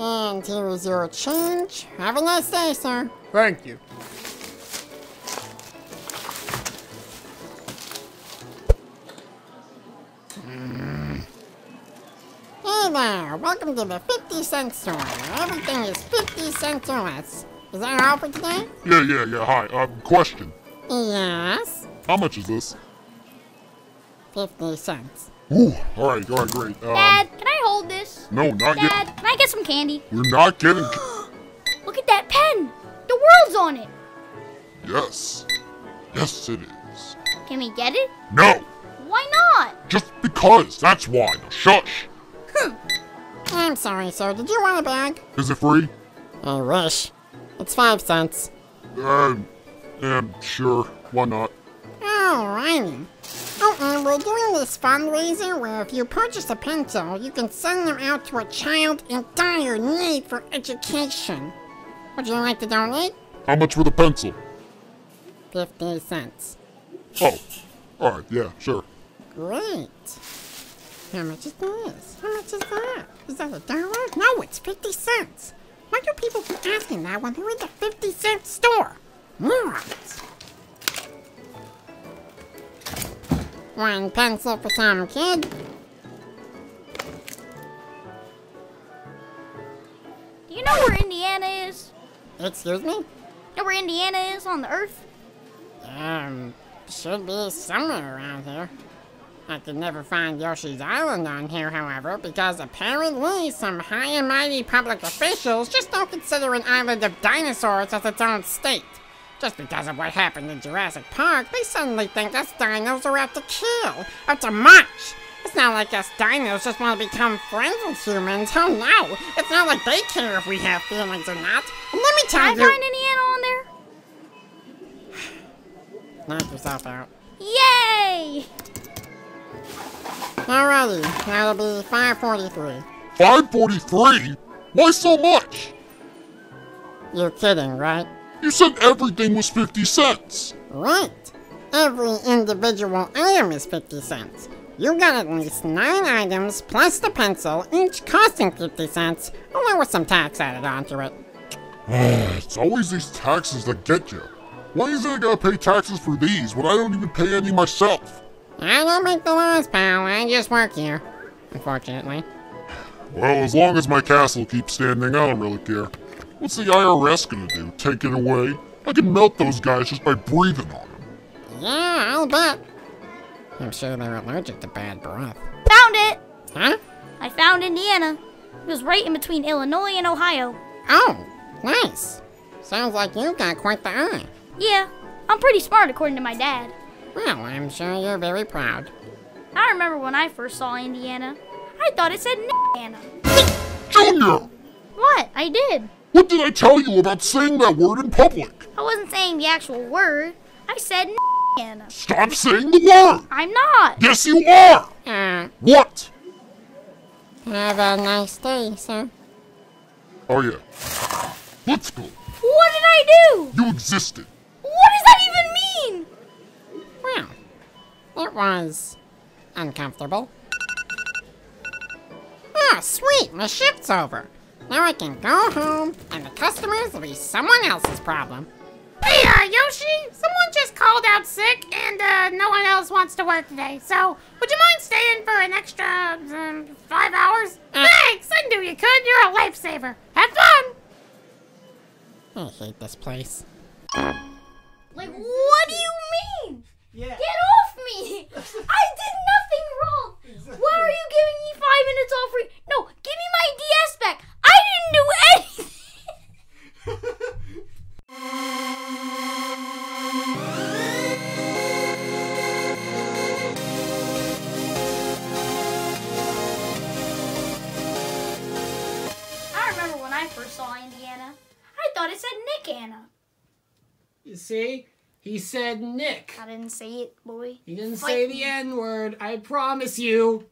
And here is your change. Have a nice day, sir. Thank you. Hey there, welcome to the 50 cent store. Everything is 50 cents or less. Is that all for today? Yeah, yeah, yeah. Hi. Um, question. Yes. How much is this? 50 cents. Ooh. All right. All right. Great. Um, Dad, No, not yet. Dad, can I get some candy? We're not getting. Look at that pen. The world's on it. yes. Yes, it is. Can we get it? No. Why not? Just because. That's why. Now, shush. I'm sorry, sir. Did you want a bag? Is it free? I wish. It's 5 cents. Um. Um. Sure. Why not? Alrighty. Oh, and we're doing this fundraiser where if you purchase a pencil, you can send them out to a child in dire need for education. Would you like to donate? How much for the pencil? 50 cents. Oh. All right. Yeah. Sure. Great. How much is this? How much is that? Is that a dollar? No, it's 50 cents. Why do people keep asking that when they're in the 50 cent store? Morons. One pencil for some kid. Do you know where Indiana is? Excuse me? Know where Indiana is on the earth? Um, should be somewhere around here. I could never find Yoshi's Island on here, however, because apparently some high and mighty public officials just don't consider an island of dinosaurs as its own state. Just because of what happened in Jurassic Park, they suddenly think us dinos are out to kill, or to munch. It's not like us dinos just want to become friends with humans. Oh no! It's not like they care if we have feelings or not. And let me Can tell I you. find Indiana on there? Knock yourself out. Yay! Alrighty, that'll be 543. Five forty-three. Why so much? You're kidding, right? You said everything was fifty cents. Right. Every individual item is 50 cents. You got at least 9 items plus the pencil, each costing 50 cents, along with some tax added onto it. it's always these taxes that get you. Why is it I gotta pay taxes for these when I don't even pay any myself? I don't make the laws, pal. I just work here. Unfortunately. Well, as long as my castle keeps standing, I don't really care. What's the IRS gonna do? Take it away? I can melt those guys just by breathing on them. Yeah, I'll bet. I'm sure they're allergic to bad breath. Found it! Huh? I found Indiana. It was right in between Illinois and Ohio. Oh, nice. Sounds like you've got quite the eye. Yeah, I'm pretty smart according to my dad. Well, I'm sure you're very proud. I remember when I first saw Indiana. I thought it said Indiana. Junior! What? I did. What did I tell you about saying that word in public? I wasn't saying the actual word. I said Indiana. Stop saying the word! I'm not. Yes, you are! Uh, What? have a nice day, sir. Oh, yeah. Let's go. What did I do? You existed. What does that even mean? Well, it was uncomfortable. Oh, sweet, my shift's over. Now I can go home, and the customers will be someone else's problem. Hey, uh, Yoshi, someone just called out sick, and uh, no one else wants to work today. So, would you mind staying for an extra um, five hours? Uh. Thanks, I knew you could. You're a lifesaver. Have fun. I hate this place. Like, I remember when I first saw Indiana. I thought it said Nick Anna. You see? He said Nick. I didn't say it, boy. He didn't Fight say me. the N word. I promise you.